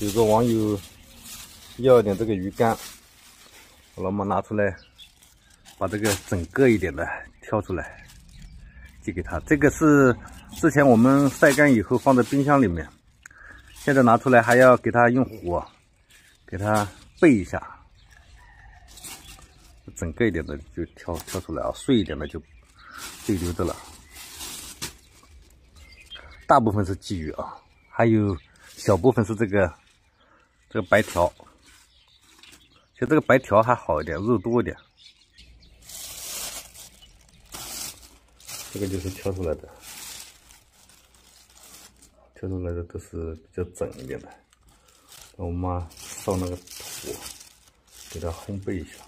有个网友要点这个鱼竿，我老妈拿出来，把这个整个一点的挑出来，寄给他。这个是之前我们晒干以后放在冰箱里面，现在拿出来还要给他用火给他备一下。整个一点的就挑挑出来啊，碎一点的就就留着了。大部分是鲫鱼啊，还有小部分是这个。这个白条，其实这个白条还好一点，肉多一点。这个就是挑出来的，挑出来的都是比较整一点的。我妈烧那个火，给它烘焙一下。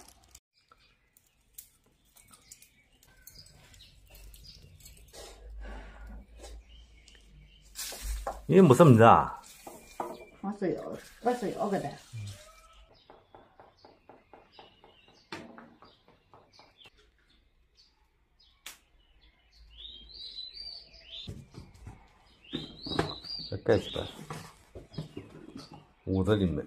你没什么子啊？我是要，我是要个的。再盖起来，捂在里面。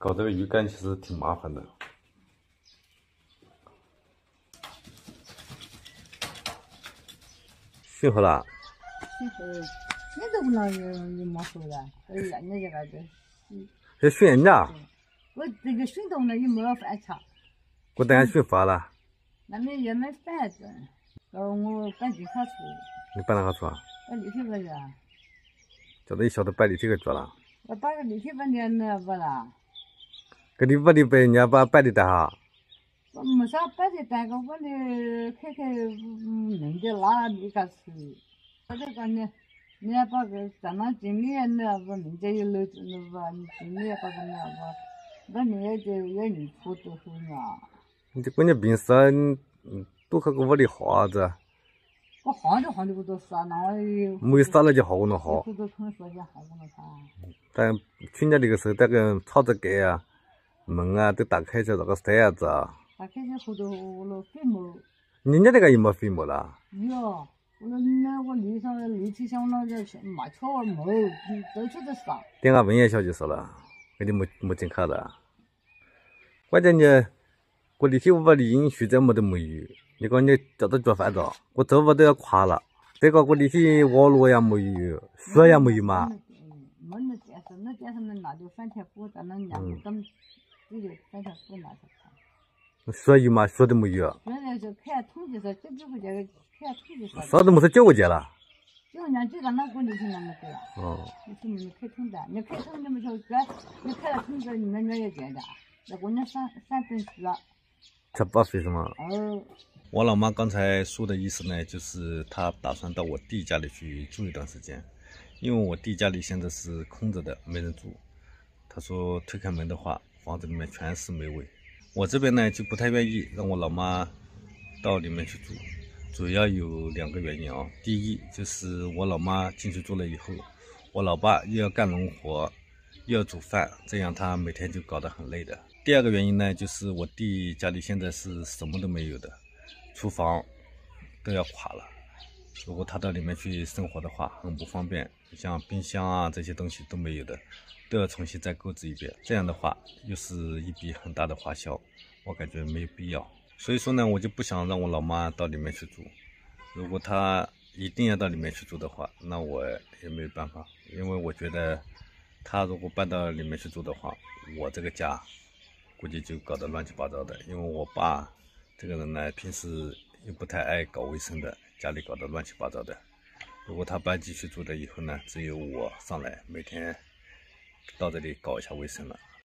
搞这个鱼竿其实挺麻烦的。驯好了。熏好，现在不能有有没熟的，哎呀，你这个这。这熏人家。我这个熏动了又没饭吃。我等下熏发了。那你也没饭子，呃，我搬地下出。你搬哪个出啊？搬立体房去。叫他一小子搬立体个做了。我搬个立体房间那不啦？给你屋里摆，人家把摆的带哈。我没啥摆的带个，屋里看看弄的哪里个是？我这个呢，你要把个咱们经理那不人家有楼子那不，经理把个那不，那你也就要你付多少嘛？你这关键平时嗯，多看个屋里耗子。我耗就耗的不多少，那我有。没啥了就耗我那耗。好多同学就耗我那啥。但去年那个时候，那个窗子盖啊。门啊都打开着，那个塞样子啊。打开着后头那飞沫。人家那个有没飞沫了？有，我那那我楼上楼梯上那个麻雀毛，到处都是。等下问一下就是了，给你没没进卡的。关键你，我那天我把你引去这么都没有，你讲你叫他做饭着，我这屋都要垮了。再个我那天网络也没有，水也没有嘛。嗯，没那电视，那电视能拿着翻天锅，咱们两个根这就三条不拿出看。说有吗？说都没有。现在就看统计说，这几个这个看统计说。啥都没说交过钱了。交年就在那过年前那么多了。哦。你是没开通的，你开通你们说这，你开了通知你们也要交的，那姑娘三三分四。才八费是吗？哦。我老妈刚才说的意思呢，就是她打算到我弟家里去住一段时间，因为我弟家里现在是空着的，没人住。她说推开门的话。房子里面全是霉味，我这边呢就不太愿意让我老妈到里面去住，主要有两个原因啊。第一就是我老妈进去住了以后，我老爸又要干农活，又要煮饭，这样他每天就搞得很累的。第二个原因呢，就是我弟家里现在是什么都没有的，厨房都要垮了，如果他到里面去生活的话，很不方便，像冰箱啊这些东西都没有的。都要重新再购置一遍，这样的话又是一笔很大的花销，我感觉没有必要。所以说呢，我就不想让我老妈到里面去住。如果她一定要到里面去住的话，那我也没有办法，因为我觉得她如果搬到里面去住的话，我这个家估计就搞得乱七八糟的。因为我爸这个人呢，平时又不太爱搞卫生的，家里搞得乱七八糟的。如果他搬进去住了以后呢，只有我上来每天。到这里搞一下卫生了。